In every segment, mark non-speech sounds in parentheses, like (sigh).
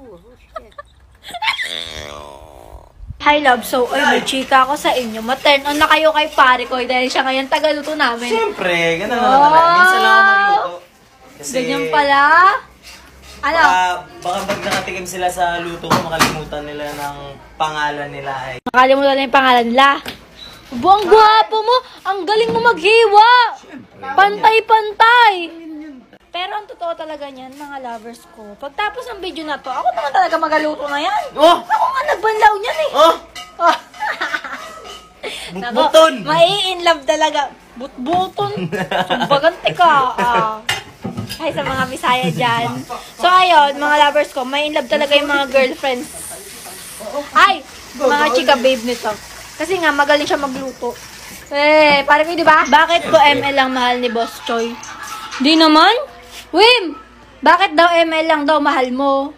(laughs) Hi love, so ay may chika ako sa inyo. Ma-turn on na kayo kay pare ko dahil siya ngayon tagaluto namin. Siyempre, ganun naman talaga. Minsan lang ako magluto. Kasi, Ganyan pala. Ano? Baka, baka pag nakatikim sila sa luto ko, makalimutan nila ng pangalan nila ay. Nakalimutan na yung pangalan nila. Buang gwapo mo! Ang galing mo maghiwa! Pantay-pantay! Pero ang totoo talaga niyan, mga lovers ko, pagtapos ng video na to, ako naman talaga magaluto na yan. Oh! Ako nga nagbanlaw niyan eh. Oh! Oh. (laughs) Butbuton! Mai-in love talaga. Butbuton. Sumbaganti ka. Ah. Ay, sa mga Bisaya dyan. So, ayun, mga lovers ko, may in love talaga yung mga girlfriends. Ay, mga chika babe nito. Kasi nga, magaling siya magluto. Eh, parang di ba? Bakit po ML lang mahal ni Boss Choi? Di naman. Wim! Bakit daw ML lang daw mahal mo?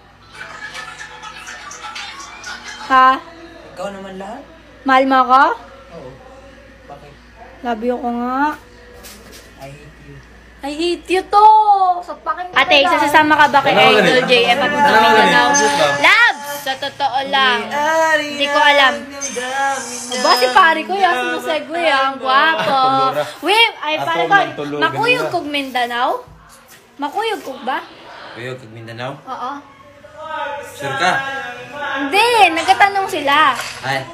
Ha? Ikaw naman lahat? Mahal mo ako? Oo. Bakit? Love you ko nga. I hate you. I hate you to! Sa pakin Ate, sasasama ka ba kay Idol JM at Mindanao? Love! Sa totoo lang. Hindi ko alam. Ba si pare ko yan, sumusegue yan. Gwapo. Wait, ay pare ko, makuyog kog Mindanao? Makuyog kog ba? Kuya, kag Mindanao? Oo. Sure ka? Hindi, nagkatanong sila. Ay.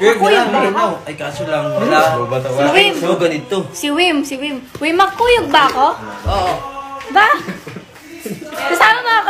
Kuya, Makuyog wala, ba Mindanao. Ay, kaso lang, wala. Si Wim. So, ganito. Si Wim, si Wim. Wim, makuyog ba ako? Oo. Ba? (laughs) Kasama mo ako? Yay!